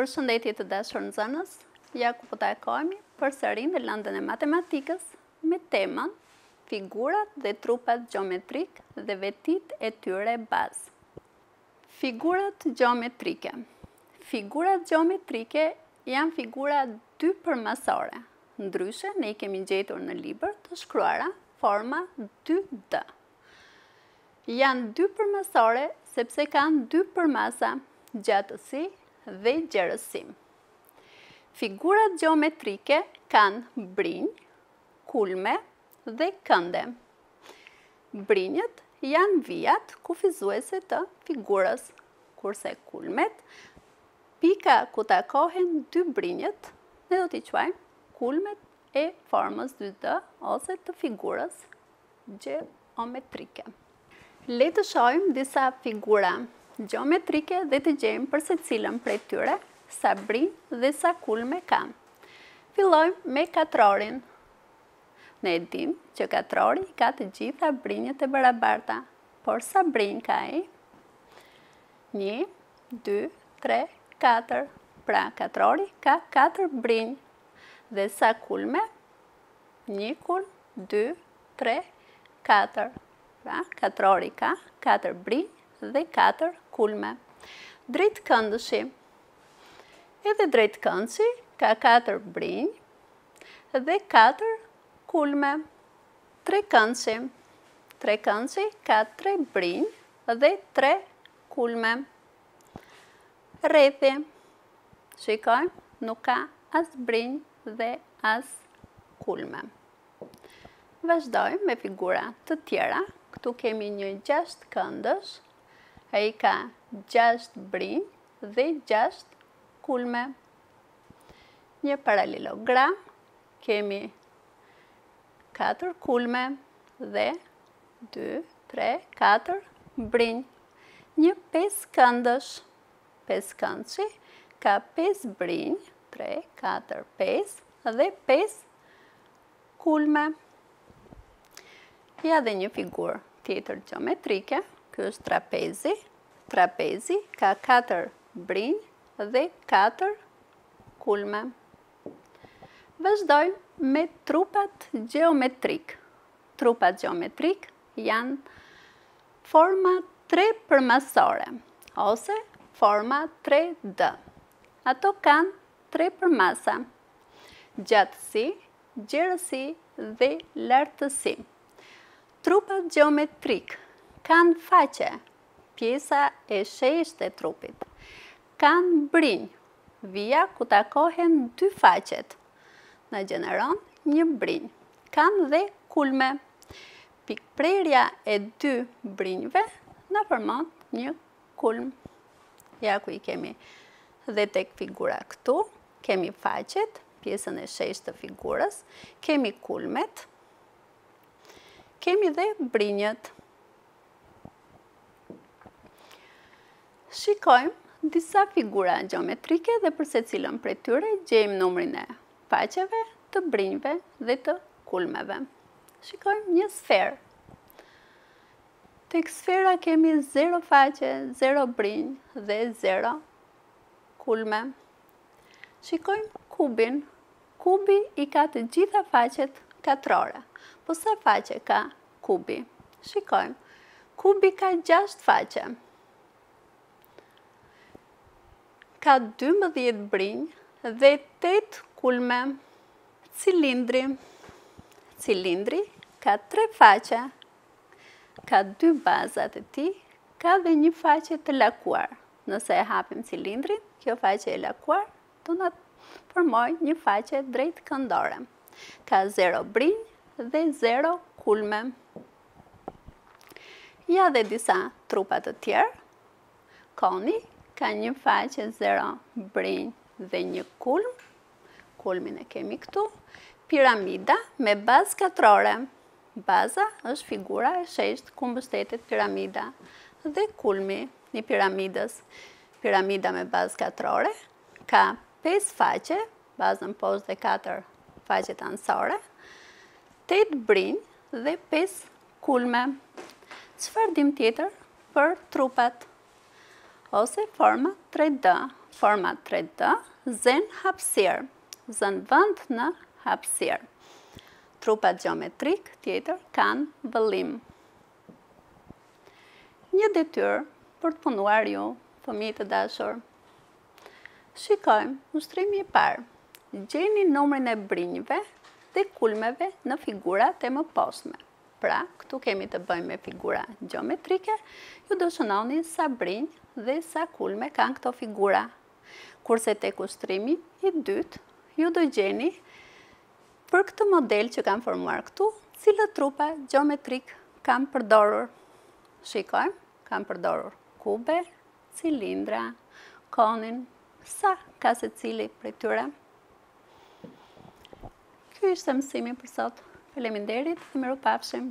Përshëndetje, të dashur nxënës, ja ku po takohemi përsëri në lëndën e matematikës me temën Figurat dhe trupat gjeometrikë dhe vetitë e tyre bazë. Figurat gjeometrike. Figurat gjeometrike janë figura dypërmasore. Ndryshe ne i kemi gjetur në libër të shkruara forma 2D. Janë dypërmasore sepse kanë dy përmasa, gjatësi dhe gjerësi. Figurat gjeometrike kanë brinjë, kulme dhe kënde. Brinjët janë vijat kufizuese të figurës, kurse kulmet, pika ku takohen dy brinjët, ne do t'i quajmë kulmet e formës 2D ose të figurës gjeometrike. Le të shohim disa figura gjeometrike dhe të gjejmë për secilën prej tyre sa brinjë dhe sa kulme kanë. Fillojmë me katrorin. Ne e dimë që katrori i ka të gjitha brinjët e barabarta, por sa brinjë ka ai? Një, dy, tre, katër. Pra, katrori ka katër brinjë. Dhe sa kulme? Një kulm, dy, tre, katër. Pra, katrori ka, katër brinj dhe katër kulme. Drejtkëndëshi. Edhe drejtkëndëshi ka katër brinjë dhe katër kulme. Trekëndëshi. Trekëndëshi ka tre brinjë dhe tre kulme. Rrethi, shikojmë, nuk ka as brinjë dhe as kulme. Vazhdojmë me figura të tjera, këtu kemi një gjashtëkëndësh, ai ka gjashtë brinjë dhe gjashtë kulme. Një paralelogram, Kemi katër kulme dhe dy, tre, katër brinjë. Një pesëkëndësh. Pesëkëndëshi ka pesë brinjë, tre, katër, pesë dhe pesë kulme. Ja dhe një figurë tjetër gjeometrike, ky është trapezi. Trapezi ka katër brinjë dhe katër kulme. Vazhdojmë me trupat gjeometrikë. Trupat gjeometrikë janë forma trepërmasore, ose forma 3D. Ato kanë tre përmasa, gjatësi, gjerësi dhe lartësi. Trupat gjeometrikë kanë faqe, pjesa e sheshtë e trupit. Kanë brinjë, vija ku takohen dy faqet na gjeneron një brinjë. Kanë dhe kulme. Pikëprerja e dy brinjëve na formon një kulm. Ja ku i kemi dhe tek figura këtu, kemi faqet, pjesën e sheshtë të figurës, kemi kulmet, kemi dhe brinjët. Shikojmë disa figura gjeometrike dhe për secilën prej tyre gjejmë numrin e faqeve, të brinjëve dhe të kulmeve. Shikojmë një sferë. Tek sfera kemi 0 faqe, 0 brinjë dhe 0 kulme. Shikojmë kubin, Kubi i ka të gjitha faqet katrore. Po sa faqe ka kubi? Shikojmë. Kubi ka gjashtë faqe. Ka 12 brinjë dhe 8 kulme. Cilindri. Cilindri ka tre faqe. Ka dy bazat e tij. Ka dhe një faqe të lakuar. Nëse e hapim cilindrin, kjo faqe e lakuar do na formojë një faqe drejtkëndore. Ka zero brinjë dhe zero kulme. Ja dhe disa trupa të tjerë. Koni ka një faqe, zero brinjë dhe një kulm. Kulmin e kemi këtu. Piramida me bazë katrore. Baza është figura e sheshtë ku mbështetet piramida dhe kulmi i piramidës. Piramida me bazë katrore ka pesë faqe, bazën poshtë dhe katër faqet anësore, tetë brinjë dhe pesë kulme. Çfarë dimë tjetër për trupat? Ose forma 3D. Forma 3D zen hapësirë, zen vend në hapësirë. Trupat gjeometrikë tjetër kanë vëllim. Një detyrë për të punuar ju, fëmijë të dashur. Shikojmë, ushtrimi i parë. Gjeni numrin e brinjëve dhe kulmeve në figurat e mëposhtme. Pra, këtu kemi të bëjmë me figura gjeometrike, ju do shënoni sa brinjë dhe sa kulme kanë këto figura. Kurse tek ushtrimi i dytë, ju do gjeni Për këtë model që kam formuar këtu, cilët trupa gjeometrikë kam përdorur? Shikojmë, kam përdorur kube, cilindra, konin, sa ka secili prej tyre. Ky ishte mësimi për sot. Faleminderit dhe mirupafshim.